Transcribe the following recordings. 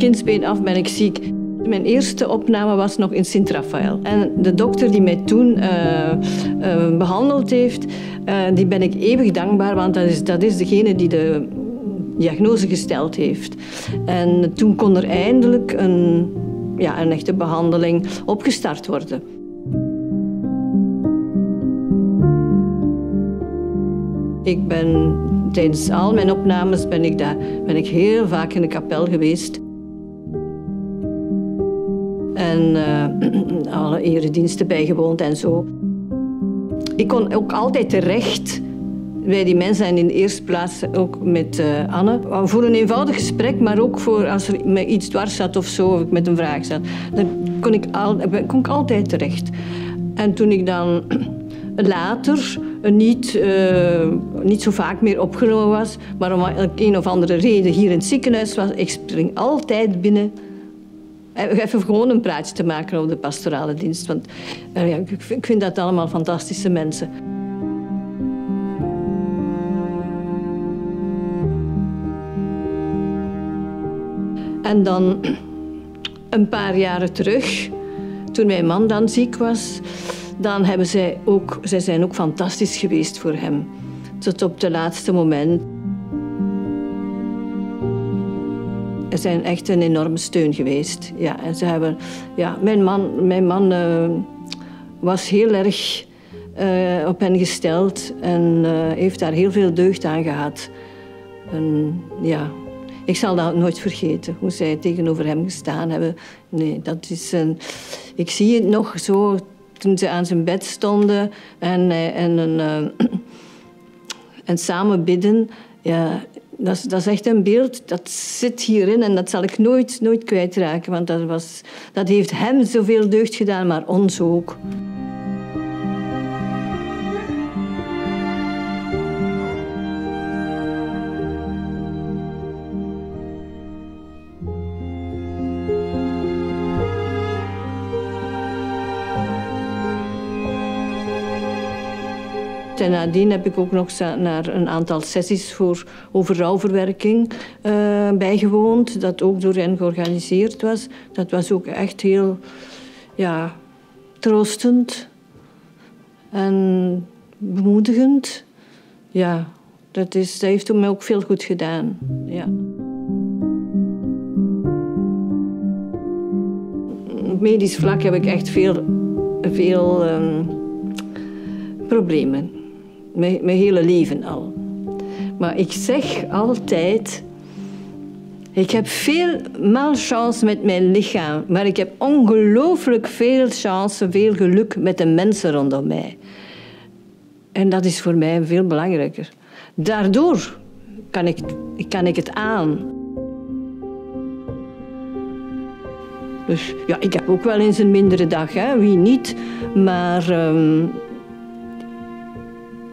kindsbeen af ben ik ziek. Mijn eerste opname was nog in Sint-Raphaël. En de dokter die mij toen uh, uh, behandeld heeft, uh, die ben ik eeuwig dankbaar, want dat is, dat is degene die de diagnose gesteld heeft. En toen kon er eindelijk een, ja, een echte behandeling opgestart worden. Ik ben tijdens al mijn opnames ben ik, daar, ben ik heel vaak in de kapel geweest. En uh, alle erediensten bijgewoond en zo. Ik kon ook altijd terecht bij die mensen en in de eerste plaats ook met uh, Anne. Voor een eenvoudig gesprek, maar ook voor als er me iets dwars zat of zo, of ik met een vraag zat. Dan kon ik, al, kon ik altijd terecht. En toen ik dan later niet, niet zo vaak meer opgenomen was, maar om een of andere reden hier in het ziekenhuis was, ik spring altijd binnen Even gewoon een praatje te maken over de pastorale dienst. Want uh, ja, ik vind dat allemaal fantastische mensen. En dan een paar jaren terug, toen mijn man dan ziek was, dan hebben zij ook, zij zijn ook fantastisch geweest voor hem. Tot op het laatste moment. Zijn echt een enorme steun geweest. Ja, en ze hebben, ja, mijn man, mijn man uh, was heel erg uh, op hen gesteld en uh, heeft daar heel veel deugd aan gehad. En, ja, ik zal dat nooit vergeten, hoe zij tegenover hem gestaan hebben. Nee, dat is een... Ik zie het nog zo toen ze aan zijn bed stonden en, en, en, en samen bidden. Ja, dat is, dat echt een beeld dat zit hierin en dat zal ik nooit, nooit kwijtraken. Want dat, was, dat heeft hem zoveel deugd gedaan, maar ons ook. En nadien heb ik ook nog naar een aantal sessies voor, over rouwverwerking uh, bijgewoond. Dat ook door hen georganiseerd was. Dat was ook echt heel ja, troostend en bemoedigend. Ja, dat, is, dat heeft me ook veel goed gedaan. Ja. Op medisch vlak heb ik echt veel, veel um, problemen mijn, hele leven al. Maar ik zeg altijd, ik heb veel malchance met mijn lichaam, maar ik heb ongelooflijk veel chance, veel geluk met de mensen rondom mij. En dat is voor mij veel belangrijker. Daardoor kan ik, kan ik het aan. Dus ja, ik heb ook wel eens een mindere dag, hè? wie niet. Maar um,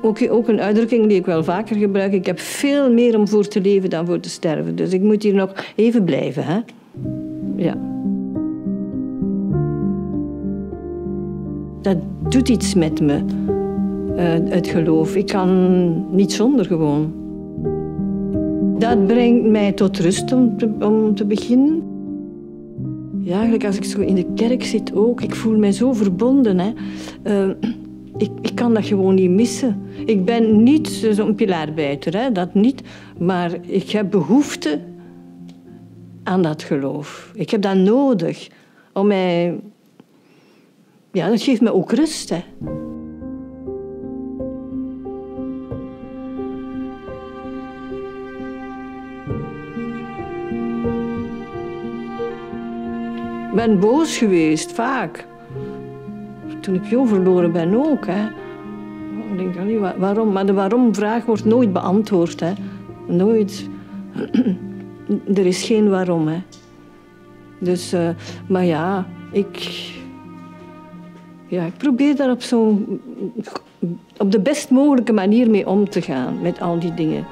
ook, ook een uitdrukking die ik wel vaker gebruik. Ik heb veel meer om voor te leven dan voor te sterven. Dus ik moet hier nog even blijven. Hè? Ja. Dat doet iets met me, uh, het geloof. Ik kan niet zonder gewoon. Dat brengt mij tot rust om te, beginnen. Ja, eigenlijk als ik zo in de kerk zit ook, ik voel mij zo verbonden. Hè. Uh, ik, ik kan dat gewoon niet missen. Ik ben niet zo'n pilaarbijter, hè, dat niet. Maar ik heb behoefte aan dat geloof. Ik heb dat nodig om mij... Ja, dat geeft me ook rust. Ik ben boos geweest, vaak toen ik jou verloren ben ook. Hè. Ik denk, allee, waarom? Maar de waarom-vraag wordt nooit beantwoord. Hè. Nooit. er is geen waarom. Hè. Dus, uh, maar ja, ik, ja, ik probeer daar op, zo, op de best mogelijke manier mee om te gaan, met al die dingen.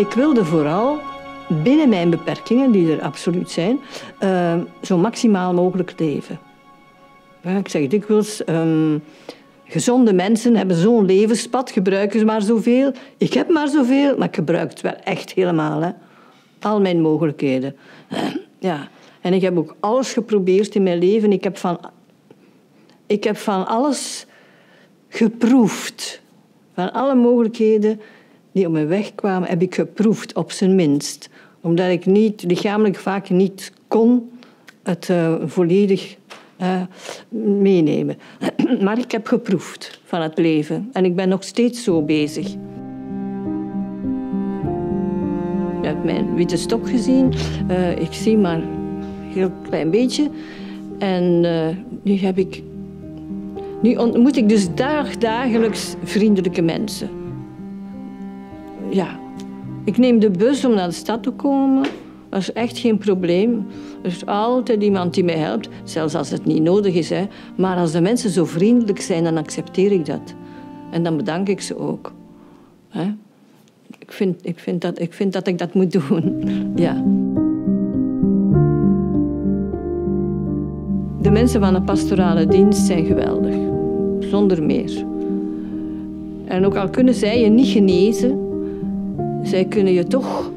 Ik wilde vooral binnen mijn beperkingen, die er absoluut zijn, uh, zo maximaal mogelijk leven. Ja, ik zeg dikwijls, um, gezonde mensen hebben zo'n levenspad, gebruiken ze maar zoveel. Ik heb maar zoveel, maar ik gebruik het wel echt helemaal. Hè. Al mijn mogelijkheden. Ja. En ik heb ook alles geprobeerd in mijn leven. Ik heb van, ik heb van alles geproefd. Van alle mogelijkheden die op mijn weg kwamen, heb ik geproefd, op zijn minst. Omdat ik niet, lichamelijk vaak niet kon het uh, volledig uh, meenemen. maar ik heb geproefd van het leven. En ik ben nog steeds zo bezig. Je hebt mijn witte stok gezien. Uh, ik zie maar een heel klein beetje. En nu heb ik nu ontmoet ik dus dag, dagelijks vriendelijke mensen. Ja, ik neem de bus om naar de stad te komen. Dat is echt geen probleem. Er is altijd iemand die mij helpt, zelfs als het niet nodig is. Hè. Maar als de mensen zo vriendelijk zijn, dan accepteer ik dat. En dan bedank ik ze ook. Hè. Ik, vind, ik, vind dat, ik vind dat ik dat moet doen. Ja. De mensen van de pastorale dienst zijn geweldig. Zonder meer. En ook al kunnen zij je niet genezen, zij kunnen je toch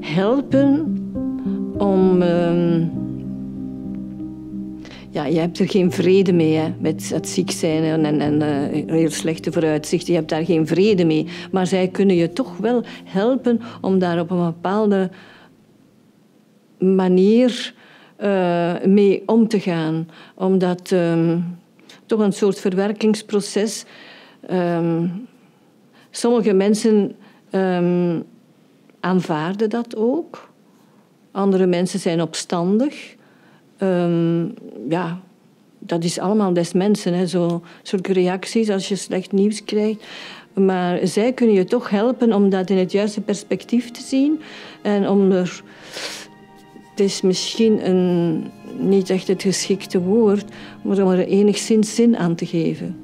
helpen om. Uh, ja, je hebt er geen vrede mee hè, met het ziek zijn en, en uh, heel slechte vooruitzichten. Je hebt daar geen vrede mee. Maar zij kunnen je toch wel helpen om daar op een bepaalde manier uh, mee om te gaan. Omdat um, toch een soort verwerkingsproces. Um, sommige mensen um, aanvaarden dat ook. Andere mensen zijn opstandig. ja, dat is allemaal des mensen, hè, zo, zulke reacties als je slecht nieuws krijgt. Maar zij kunnen je toch helpen om dat in het juiste perspectief te zien en om er het is misschien een, niet echt het geschikte woord, maar om er enigszins zin aan te geven.